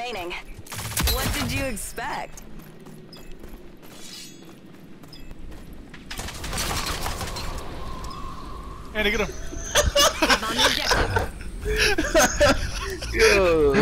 remaining. What did you expect? Andy, get him. I'm on the objective. Yo.